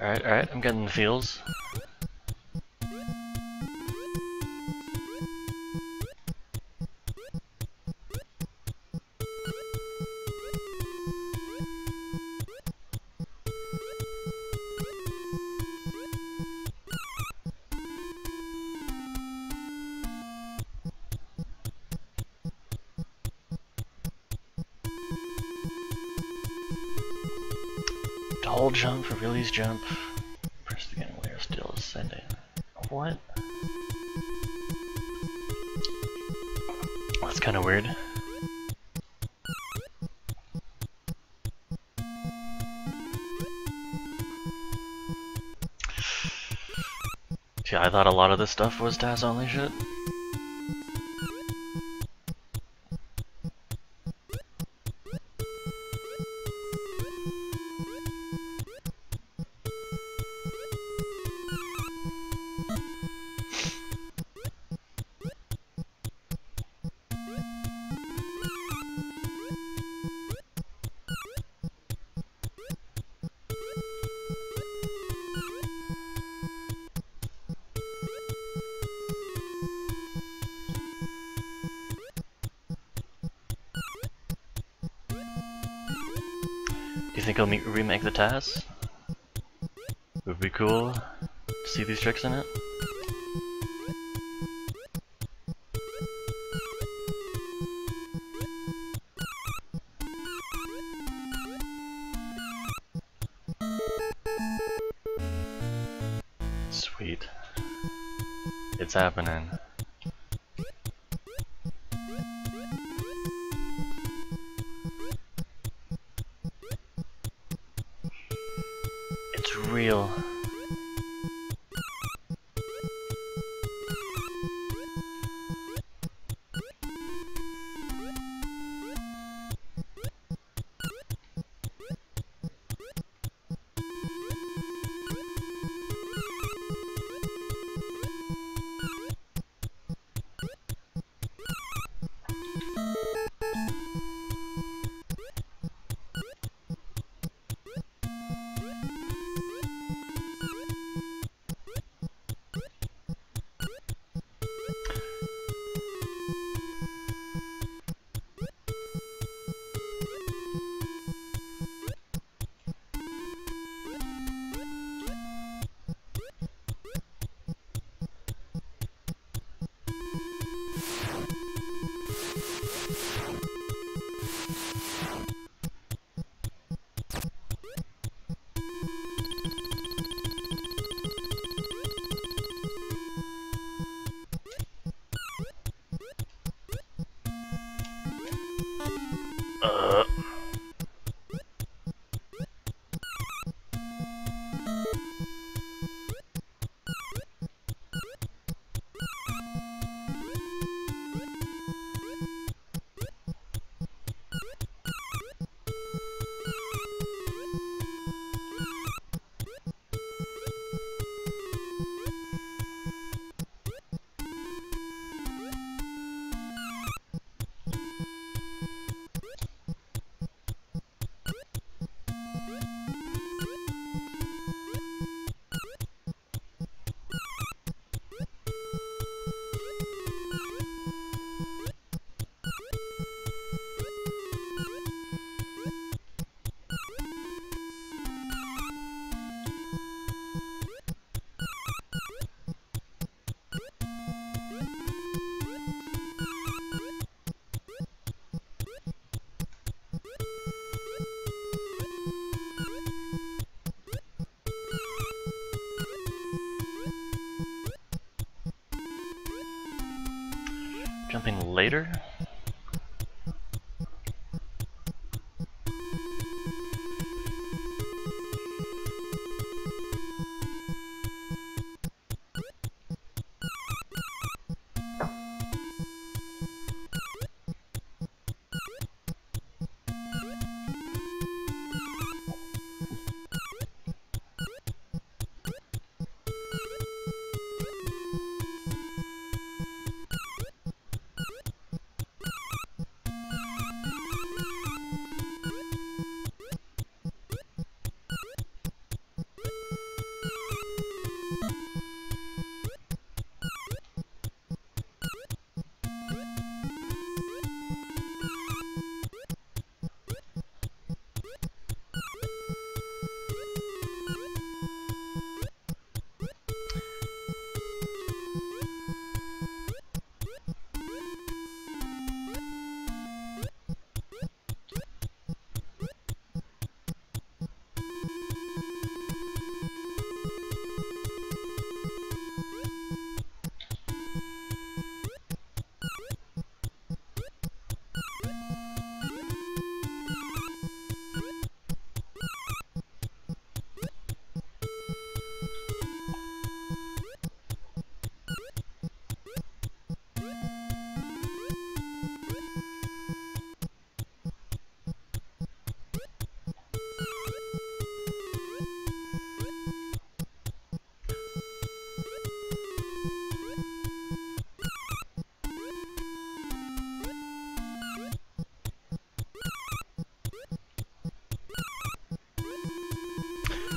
Alright, alright, I'm getting the feels. Hold jump for release jump. Press the gun where still ascending. What? That's kind of weird. Yeah, I thought a lot of this stuff was TAS only shit. You think I'll me remake the TAS? Would be cool to see these tricks in it. Sweet. It's happening. Real. Later?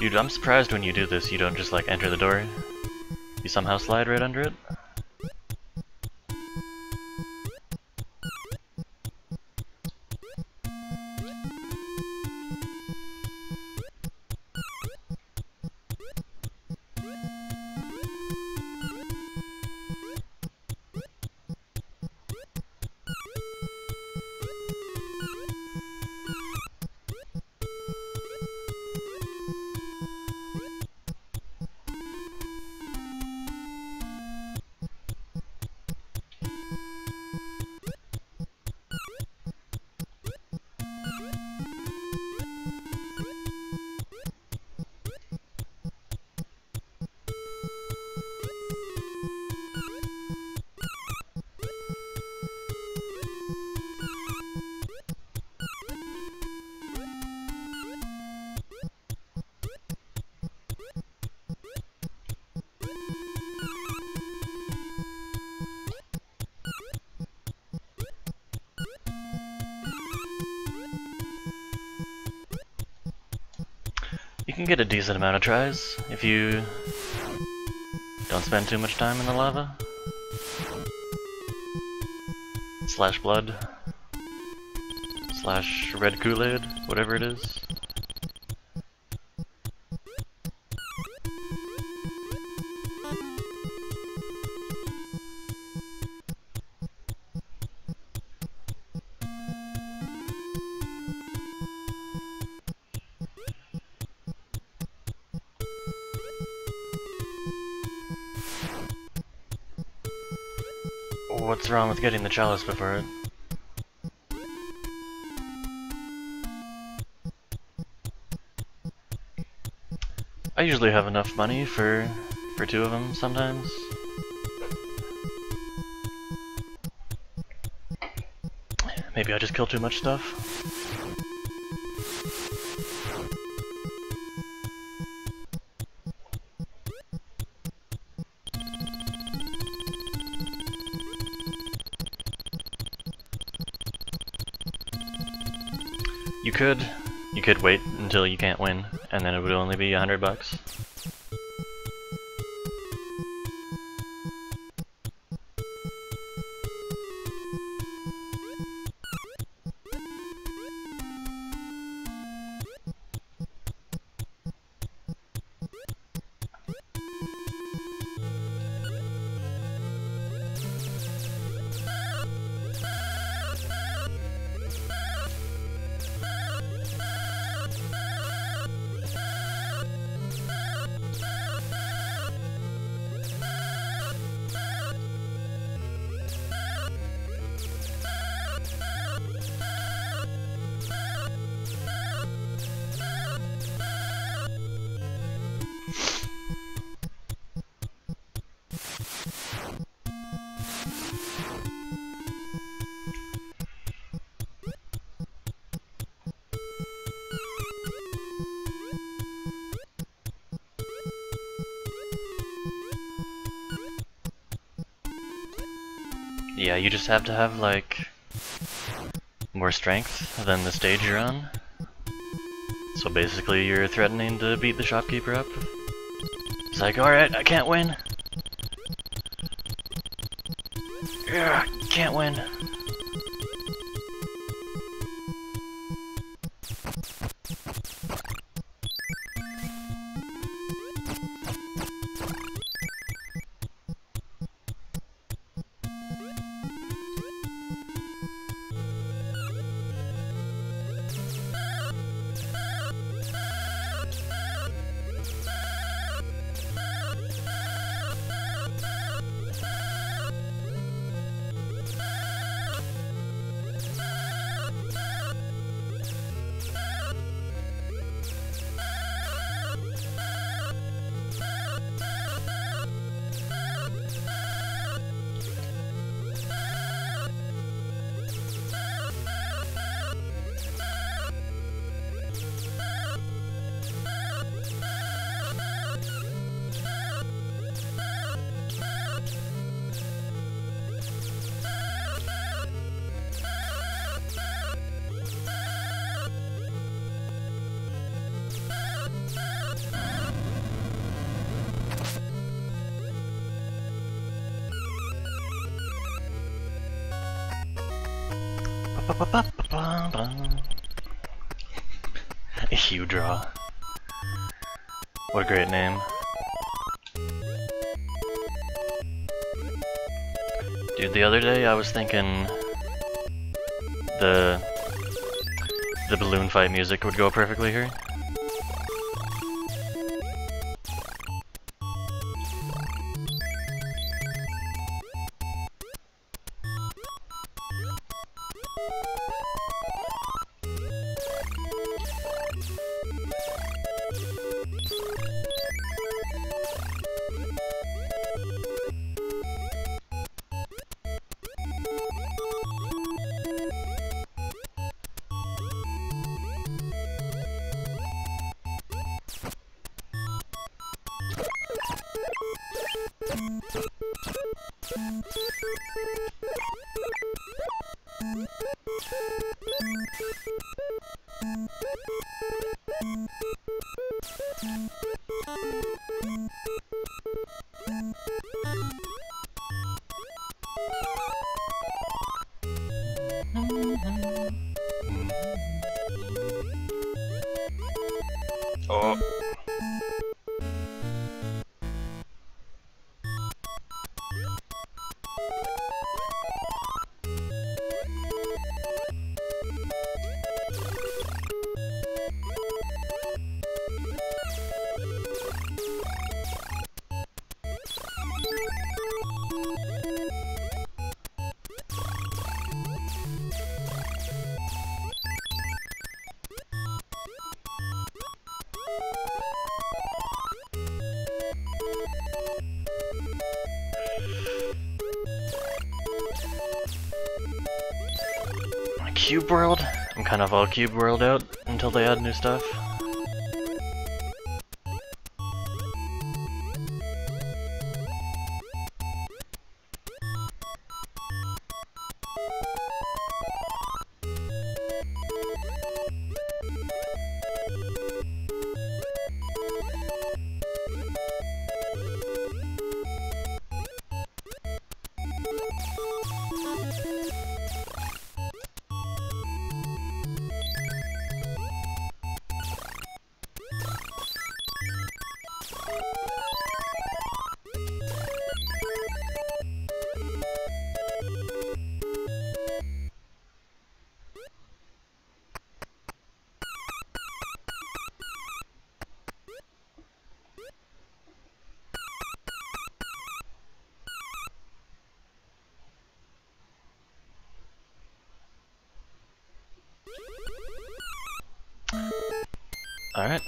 Dude, I'm surprised when you do this, you don't just like enter the door. You somehow slide right under it. Can get a decent amount of tries if you don't spend too much time in the lava. Slash blood. Slash red Kool-Aid, whatever it is. What's wrong with getting the chalice before it? I usually have enough money for for two of them sometimes. Maybe I just kill too much stuff. You could, you could wait until you can't win, and then it would only be a hundred bucks. Yeah, you just have to have like more strength than the stage you're on. So basically you're threatening to beat the shopkeeper up. It's like, alright, I can't win. Yeah, can't win. Hugh Draw. What a great name. Dude, the other day I was thinking the the balloon fight music would go perfectly here. 어. Cube World? I'm kind of all Cube World out until they add new stuff. Alright.